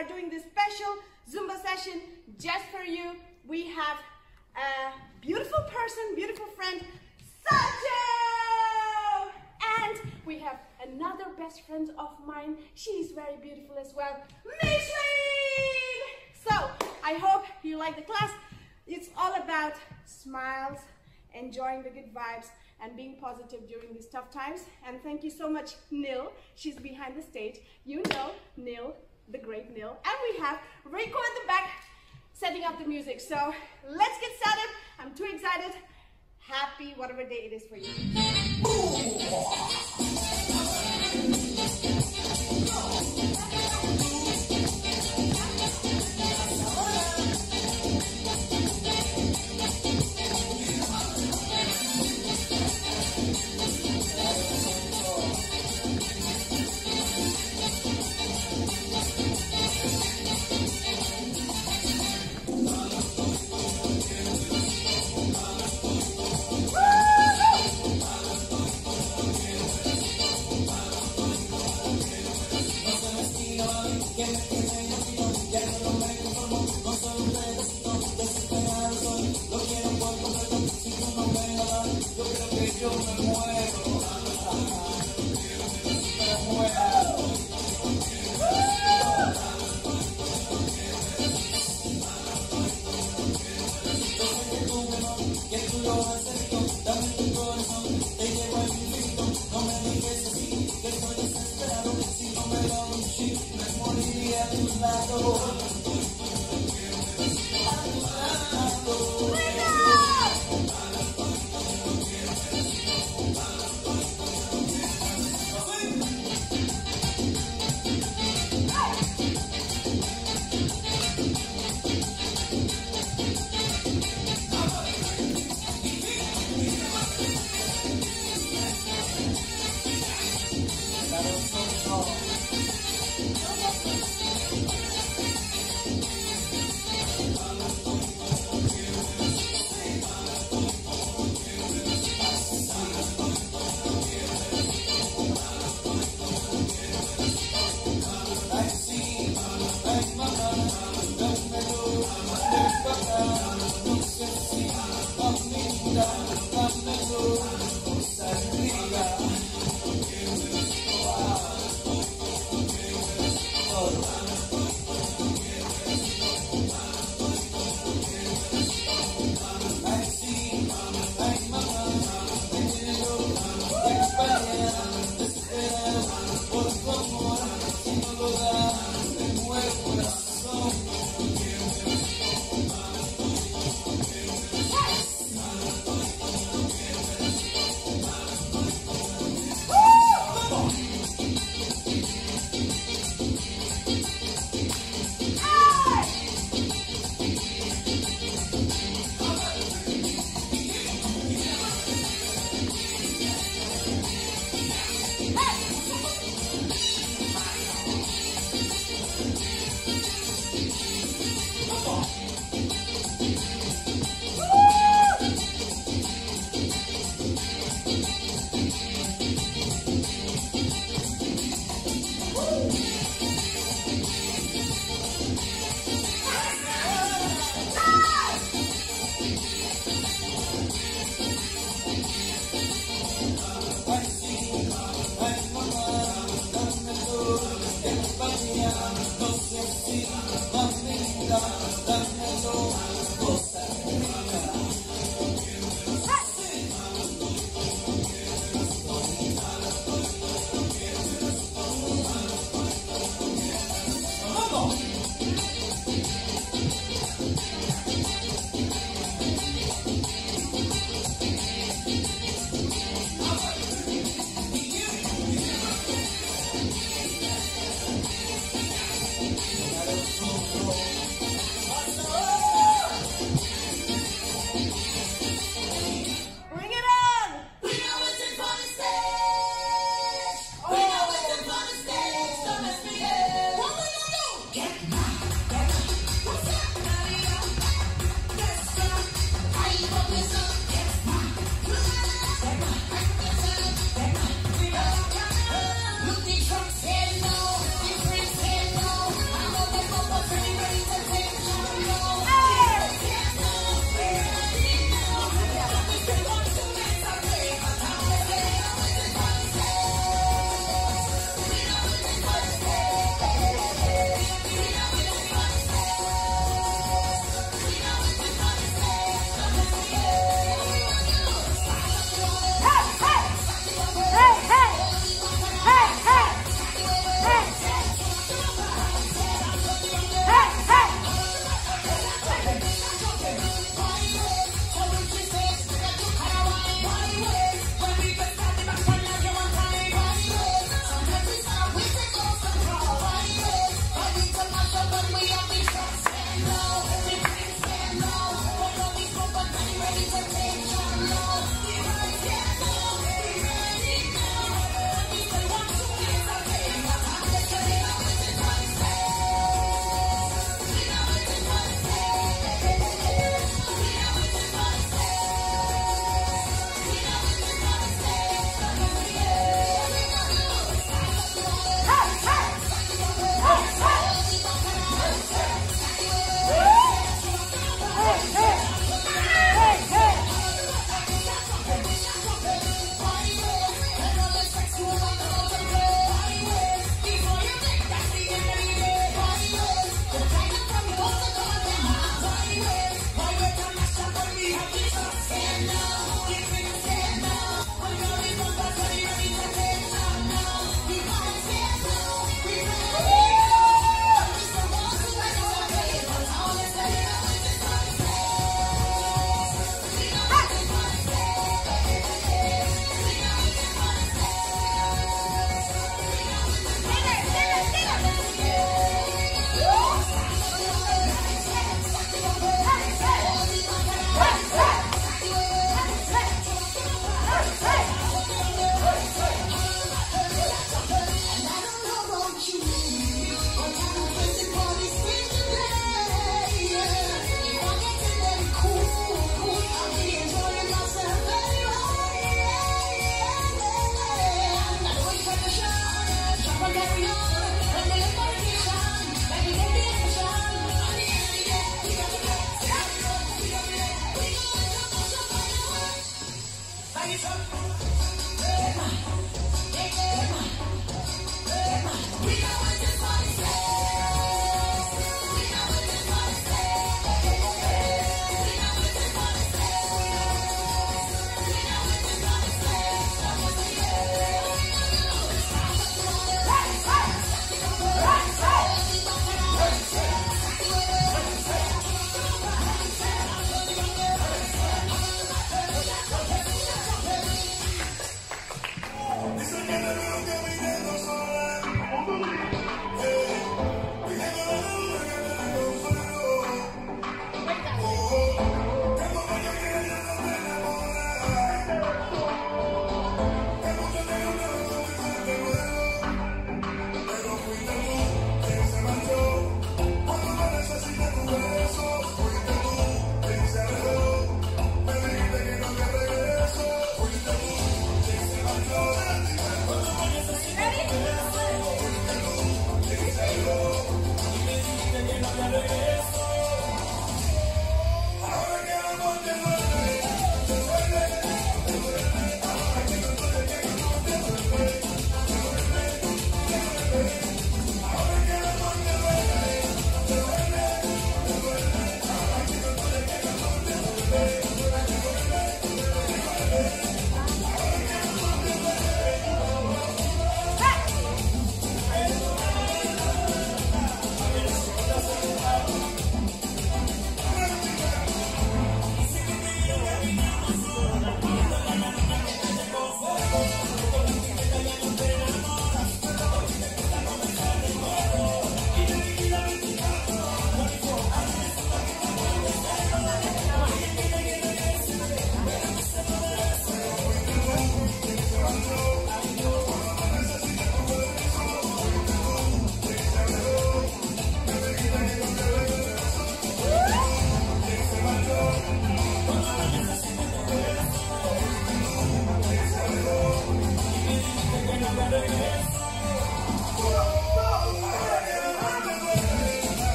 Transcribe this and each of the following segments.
are doing this special Zumba session just for you. We have a beautiful person, beautiful friend, Sacho! And we have another best friend of mine. She's very beautiful as well, Micheline! So, I hope you like the class. It's all about smiles, enjoying the good vibes, and being positive during these tough times. And thank you so much, Nil. She's behind the stage. You know Nil, the great Nil. And we have Rico in the back setting up the music. So let's get started. I'm too excited. Happy whatever day it is for you. my soul.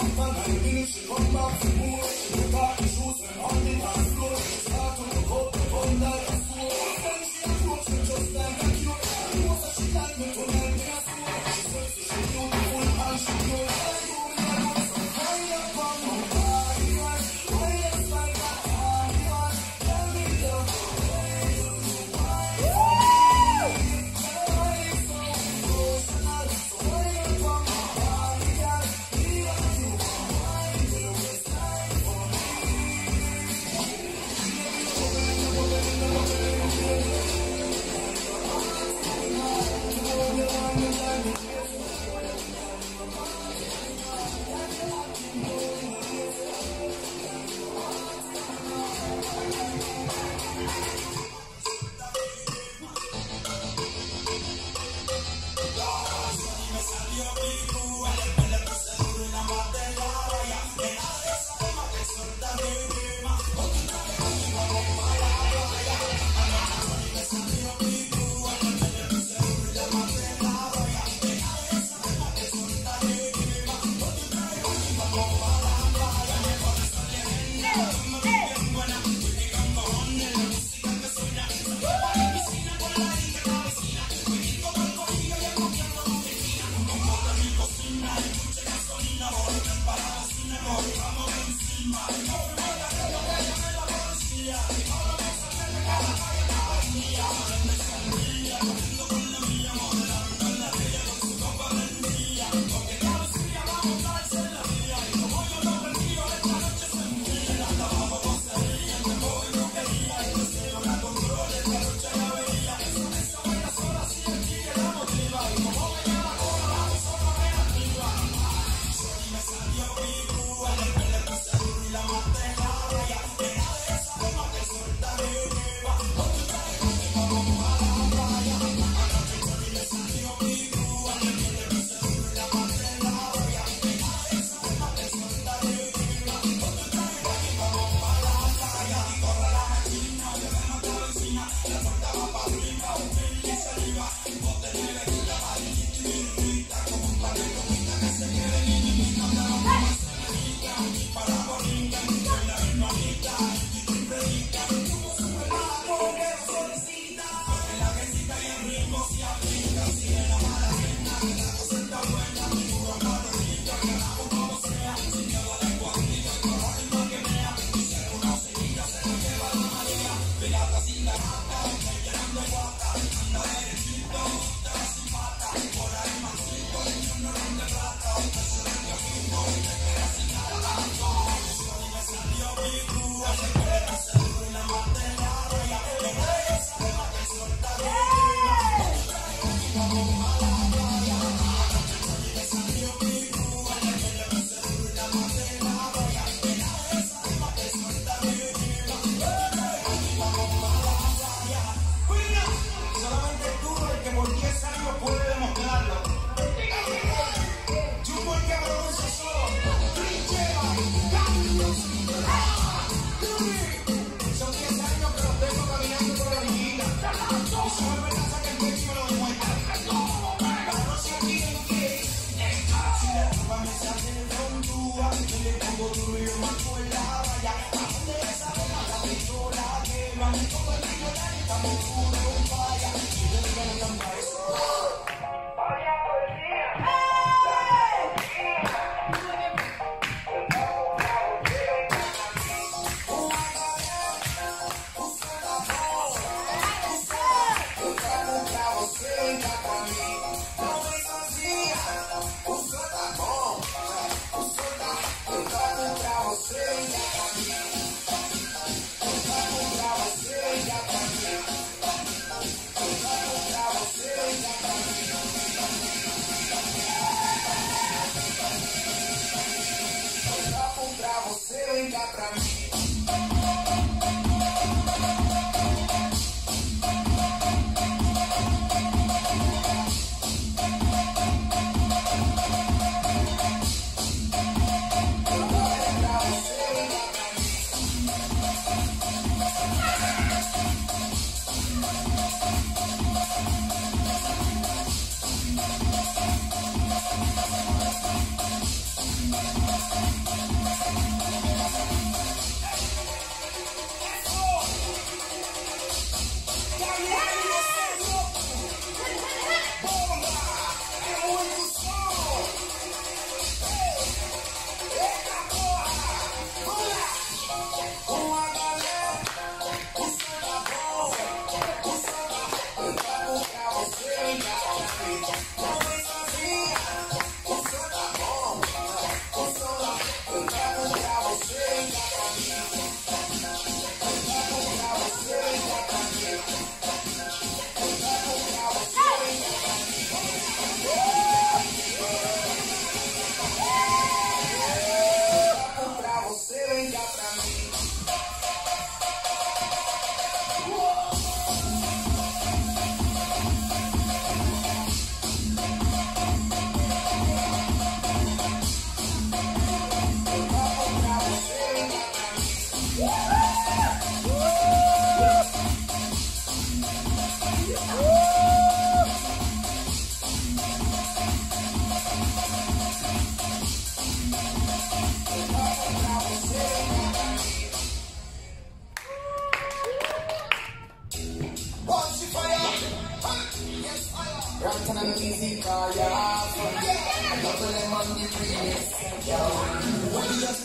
I'm gonna give you. some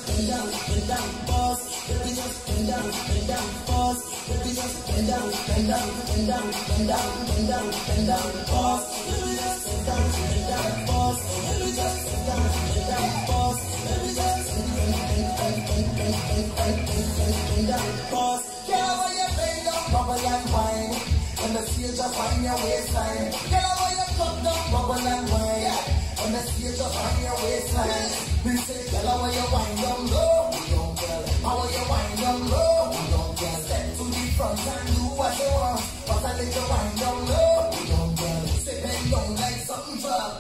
bend down, bend down, pause. Baby, just bend down, bend down, pause. Baby, just bend down, bend down, bend down, bend down, bend down, bend down, pause. Baby, just bend down, bend down, pause. Baby, just bend down, bend down, pause. Baby, just bend, bend, bend, bend, bend, bend, bend, bend, bend, bend, bend down, pause. Girl, when you bend down, bubble and wine. On the just find your waistline. Girl, when you come down, bubble and wine. On the stage, just find your waistline. Me say, girl, when you wind down low, we don't care. How you wind down low, we don't care. Step to the front and do what you want. But I let you wind down low, we don't care. Say, bend down like something drop.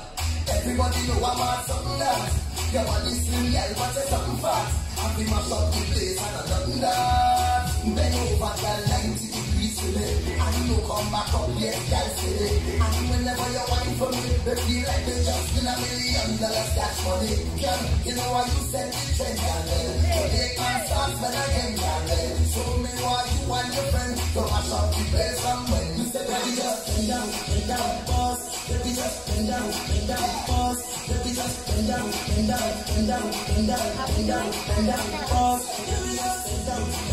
Everybody know I'm on something that. Your body slim, yeah, but it's something fat. I be mash up the place and I done that. Bend over, girl, 90 to. And you come back up, yes, girl, steady. And whenever you wine for me, they feel like they just win a million dollars cash money. Girl, you know why you set the trend, girl. So they can't stop when again, girl. Show me why you and your friends to mash up the place and when you say, baby, just bend down, bend down, pause. Baby, just bend down, bend down, pause. Baby, just bend down, bend down, bend down, bend down, bend down, bend down, pause. Baby, just bend down, bend down.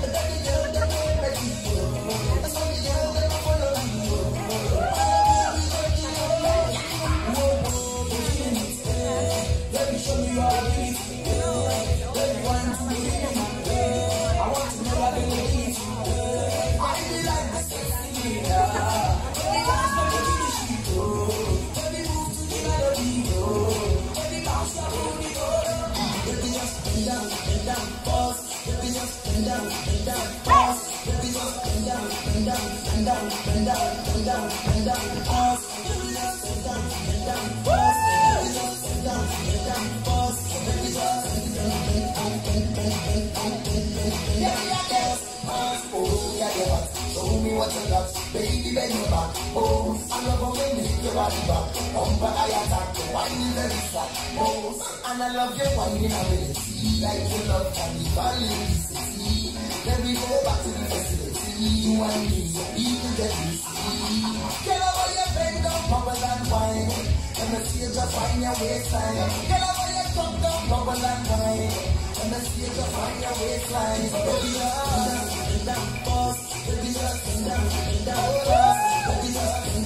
find your waistline. Girl, I want you to come down, bubble and wine. And the stage, you find your waistline. Baby, us in down, bus. Baby, us. Baby, us in down, in down, in. Baby. Baby, us in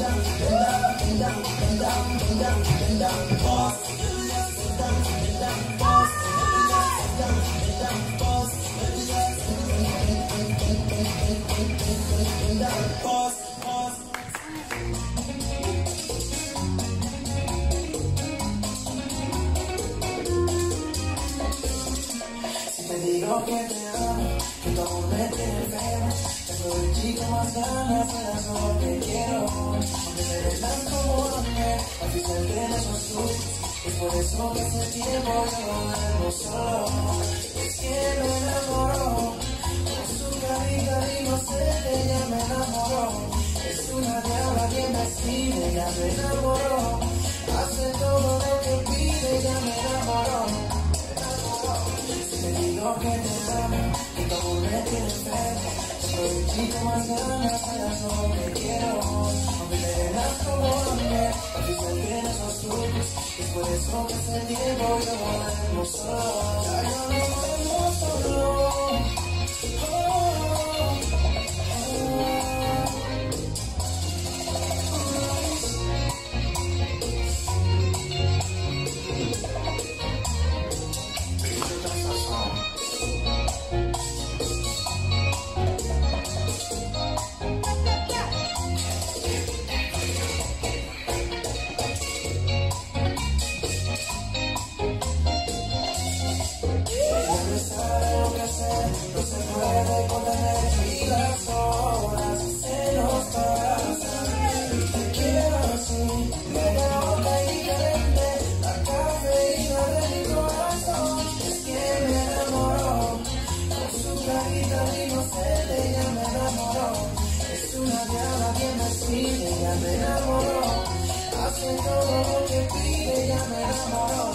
down, in down, bus. Baby. lo que te da, que todo me tiene feo. Eso de ti con más ganas, eres lo que quiero. Aunque te veas como la miel, al final tienes esos luz. Es por eso que ese tiempo yo duermo solo. Es que me enamoro. lo que te sabe y todo me tiene fe. Soy un chico más grande, pero no me quiero. Me como a que no sos. Y por eso que tiempo yo. Ya yo no solos. se puede contener y las horas se nos pasan. Y te quiero así, mega onda y caliente, la cafeína de mi corazón. Es que me enamoró, con su carita de inocente ella me enamoró. Es una diabla bien vestida, ella me enamoró. Hace todo lo que pide, ella me enamoró.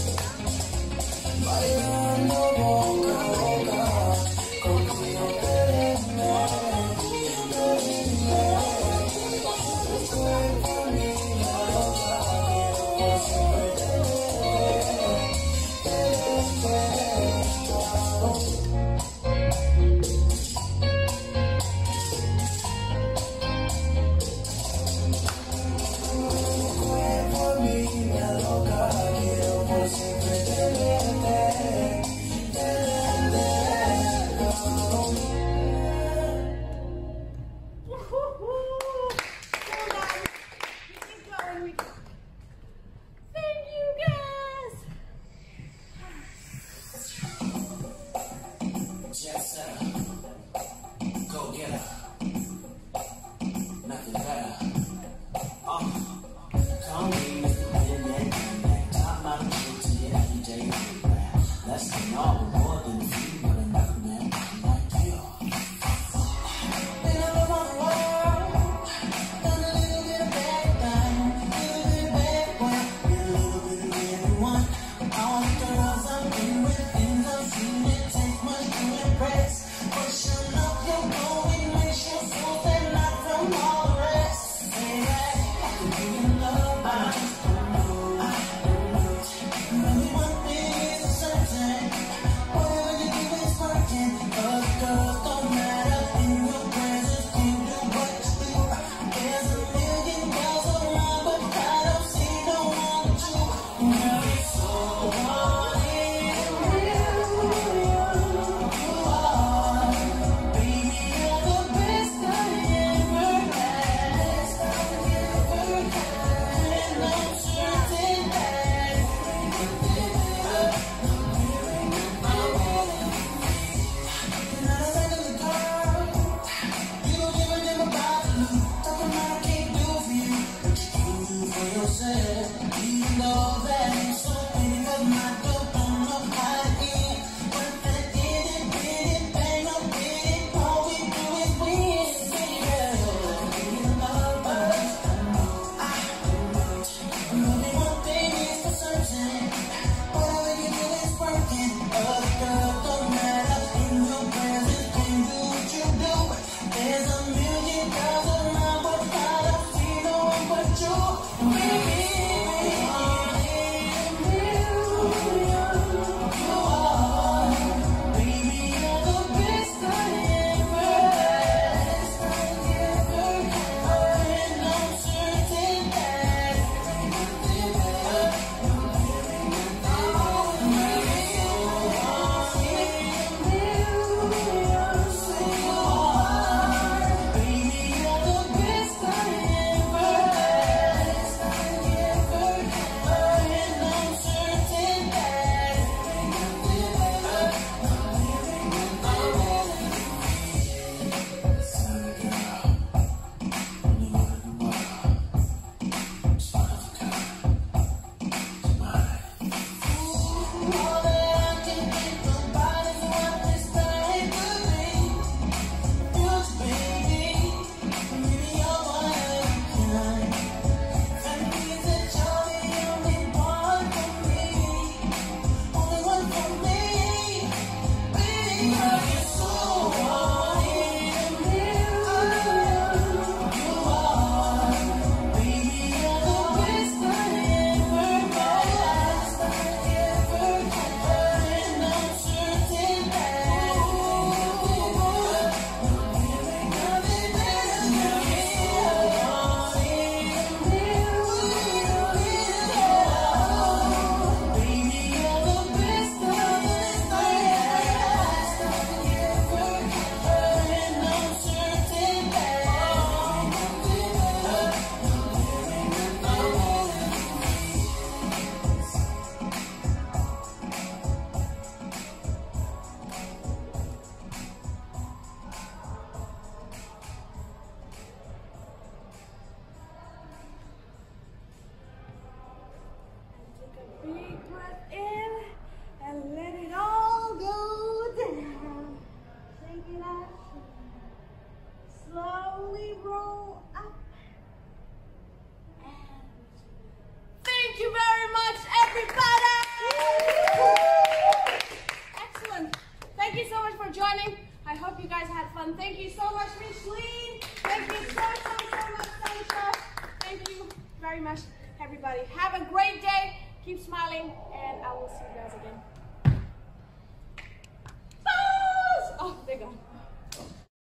I am the one.